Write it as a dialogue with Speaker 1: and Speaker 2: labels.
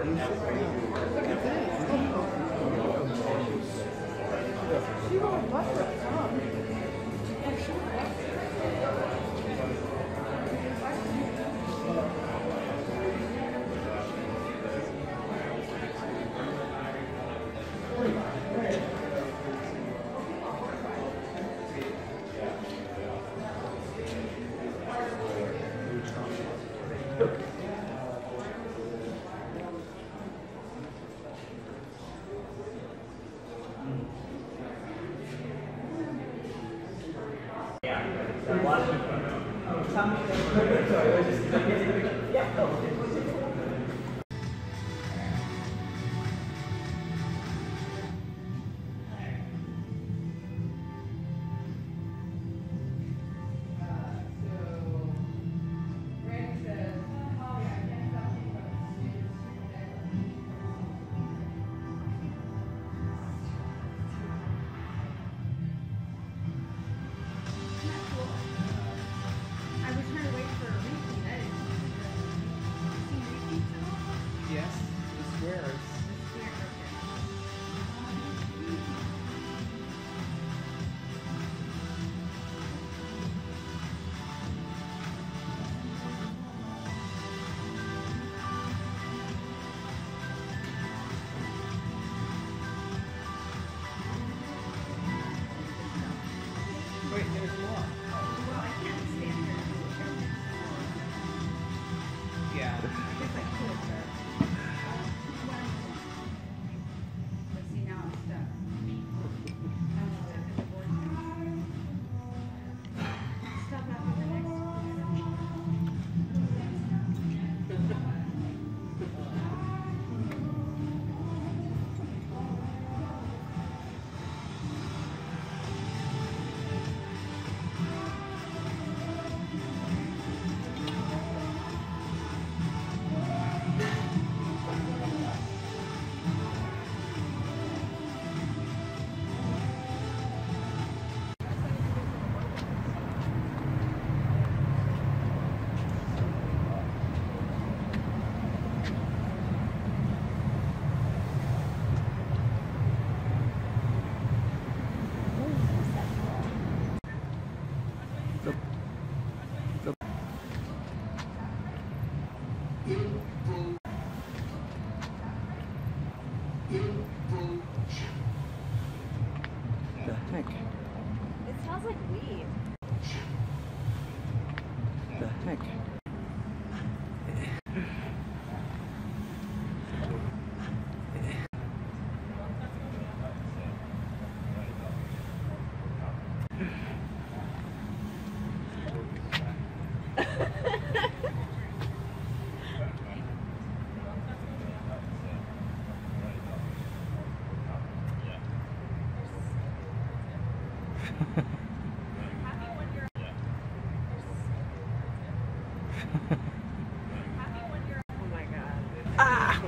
Speaker 1: She won't let her come. Yeah, oh, she won't let her. Some. yeah, pandemic. oh my god. Ah!